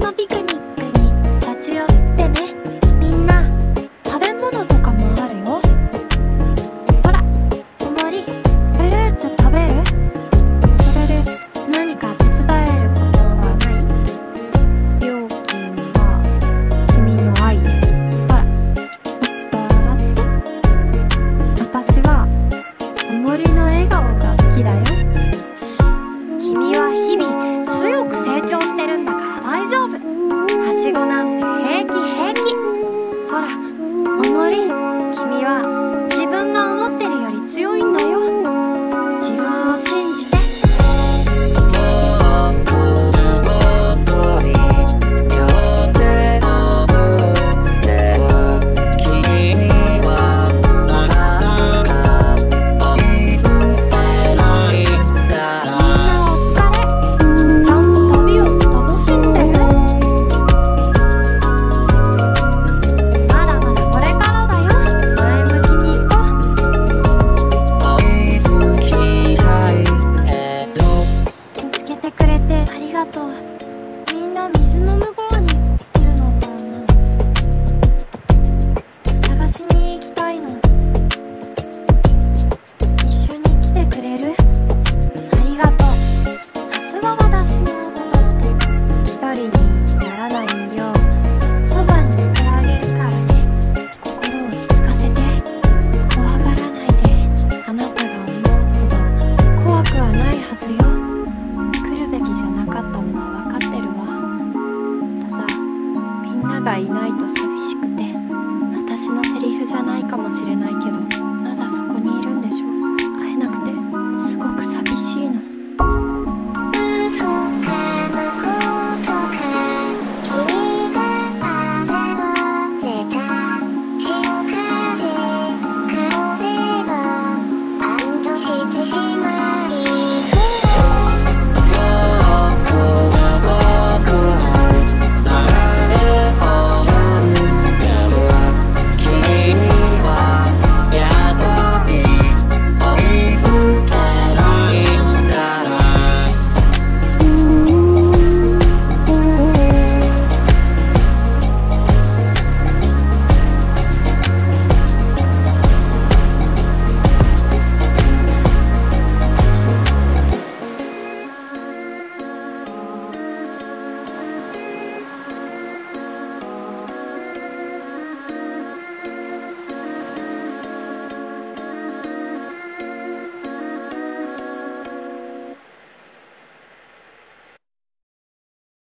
のびかな水の向こうにいるのかな？探しに行きたいの。一緒に来てくれる？ありがとう。さすが私の男一人にならないよう。そばにいてあげるからね。心を落ち着かせて。怖がらないで。あなたが思うほど怖くはないはずよ。がいないとさ。